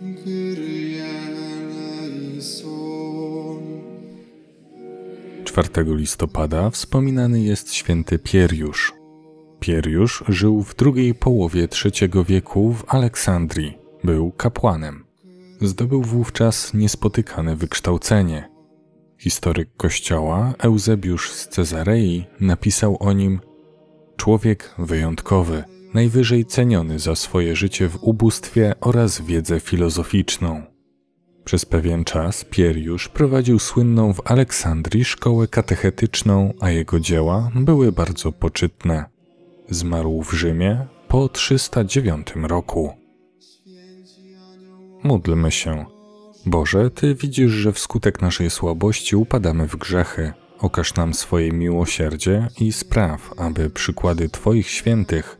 Kyrie eleison. 4 listopada wspominany jest święty Pieriusz. Pieriusz żył w drugiej połowie III wieku w Aleksandrii. Był kapłanem. Zdobył wówczas niespotykane wykształcenie. Historyk kościoła Eusebiusz z Cezarei napisał o nim człowiek wyjątkowy, najwyżej ceniony za swoje życie w ubóstwie oraz wiedzę filozoficzną. Przez pewien czas Pieriusz prowadził słynną w Aleksandrii szkołę katechetyczną, a jego dzieła były bardzo poczytne. Zmarł w Rzymie po 309 roku. Módlmy się. Boże, Ty widzisz, że wskutek naszej słabości upadamy w grzechy. Okaż nam swoje miłosierdzie i spraw, aby przykłady Twoich świętych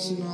Krishna.